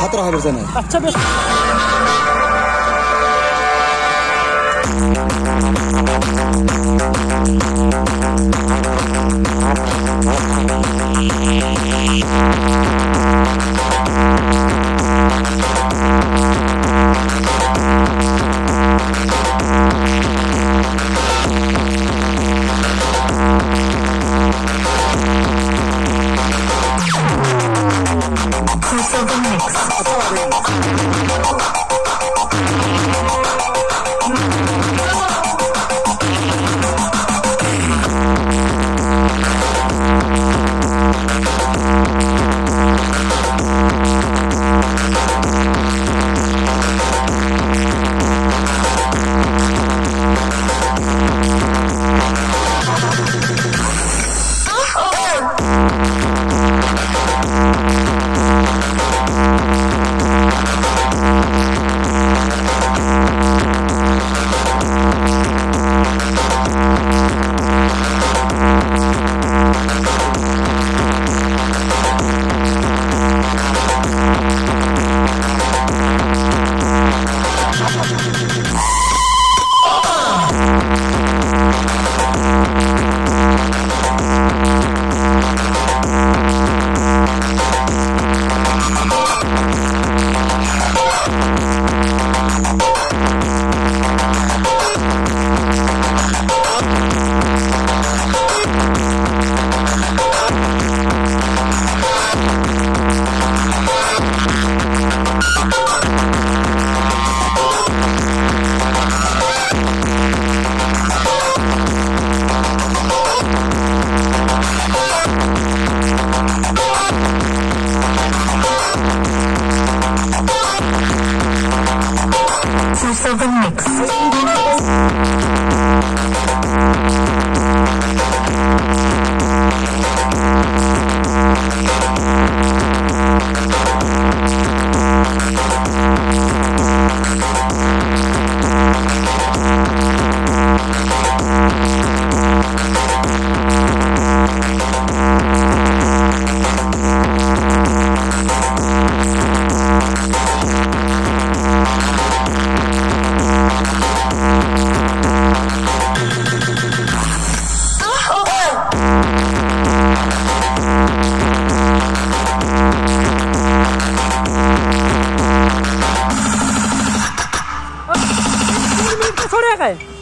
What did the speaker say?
खतरा है फिर से नहीं अच्छा Mix. Okay.